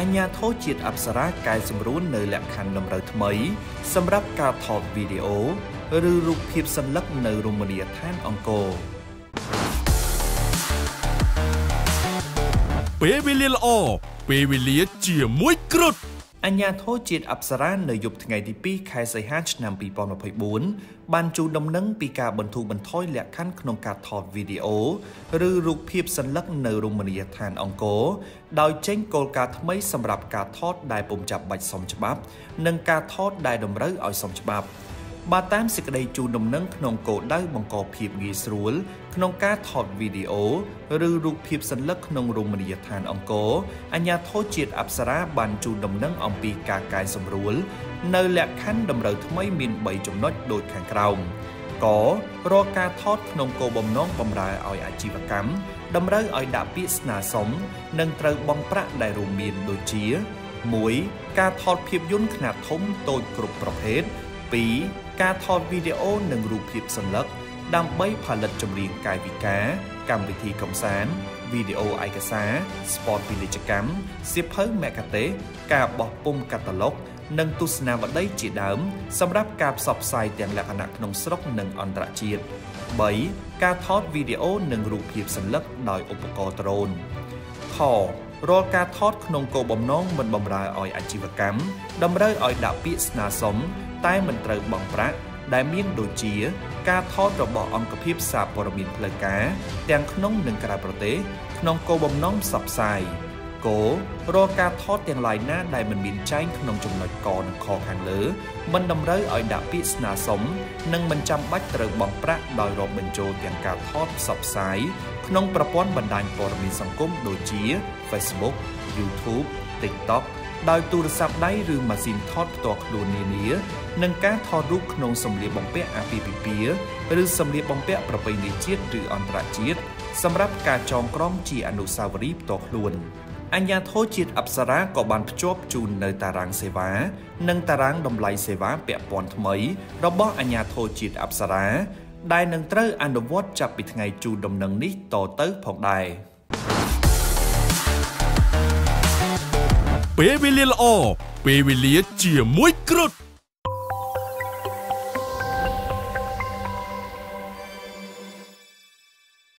អញ្ញាធិជាតិអប្សរាកែសម្រួលនៅលក្ខខណ្ឌតម្រូវថ្មី សម្រាប់ការថតវីដេអូឬរូបភាពសញ្ញានៅរមណីយដ្ឋានអង្គរពេលវេលាល្អពេលវេលាជាមួយគ្រុឌ អញ្ញាធិជាតិអប្សរានៅយប់ថ្ងៃទី2ខែសីហាឆ្នាំ2024បានជូនដំណឹងពីការបន្ធូរបន្ថយលក្ខខណ្ឌក្នុងការថតវីដេអូឬរូបភាពសញ្ញានៅរមណីយដ្ឋានអង្គរដោយចេញគោលការណ៍ថ្មីសម្រាប់ការថតដែលពុំចាំបាច់សមច្បាប់ និងការថតដែលតម្រូវឲ្យសមច្បាប់ បើតាមសេចក្តីជូនដំណឹងក្នុងគោលដៅបង្កភាពងាយស្រួល ក្នុងការថតវីដេអូឬរូបភាពសញ្ញាក្នុងរមណីយដ្ឋានអង្គរអាជ្ញាធរជាតិអប្សរាបានជូនដំណឹងអំពីការកែសម្រួល នៅលក្ខខណ្ឌតម្រូវថ្មីមាន3ចំណុចដូចខាងក្រោមករាល់ការថតក្នុងគោលបំណងបម្រើឲ្យអាជីវកម្មតម្រូវឲ្យដាក់ពាក្យស្នើសុំនិងត្រូវបង់ប្រាក់ដែលរួមមានដូចជា1ការថតភាពយន្តខ្នាតធំតូចគ្រប់ប្រភេទ 2ការថតវីដេអូនិងរូបភាពសញ្ញាដើម្បីផលិតចម្រៀងកាយវិការ កម្មវិធីកំសាន្តវីដេអូឯកសារ sport ពាណិជ្ជកម្មសៀវភៅមេកាទេសការបោះពុម្ពកាតាឡុកនិងទស្សនាវដ្តីជាដើម សម្រាប់ការផ្សព្វផ្សាយទាំងលក្ខណៈក្នុងស្រុកនិងអន្តរជាតិ3ការថតវីដេអូនិងរូបភាពសញ្ញាដោយឧបករណ៍ដ្រូនខរាល់ការថតក្នុងគោលបំណងមិនបំរើឲ្យអាជីវកម្មតម្រូវឲ្យដាក់ពាក្យស្នើសុំ តែមិនត្រូវបង់ប្រាក់ដែលមានដូចជា ការថតរបស់អង្គភាពសារព័ត៌មានផ្លូវការ ទាំងក្នុងនិងក្រៅប្រទេស ក្នុងគោលបំណងផ្សព្វផ្សាយគោរាល់ការថតទាំងឡាយណាដែលមិនមានចែងក្នុងចំណុចកនិងខខាងលើ មិនតម្រូវឲ្យដាក់ពាក្យស្នើសុំនិងមិនចាំបាច់ត្រូវបង់ប្រាក់ដោយរាប់បញ្ចូលទាំងការថតផ្សព្វផ្សាយក្នុងប្រព័ន្ធបណ្ដាញព័ត៌មានសង្គមដូចជា Facebook YouTube TikTok ដោយទូរស័ព្ទដៃឬម៉ាស៊ីនថតផ្ទាល់ខ្លួននានានិងការថតរូបក្នុងសម្លៀកបំពាក់អាពាហ៍ពិពាហ៍ឬសម្លៀកបំពាក់ប្រពៃណីជាតិឬអន្តរជាតិសម្រាប់ការចងក្រងជាអនុស្សាវរីយ៍ផ្ទាល់ខ្លួនអញ្ញាធិជាតិអប្សរាក៏បានភ្ជាប់ជូននៅតារាងសេវានិងតារាងតម្លៃសេវាពាក់ព័ន្ធថ្មីរបស់អញ្ញាធិជាតិអប្សរាដែលនឹងត្រូវអនុវត្តចាប់ពីថ្ងៃជូនដំណឹងនេះតទៅផងដែរ ពេលវេលាល្អពេលវេលាជាមួយគ្រុឌ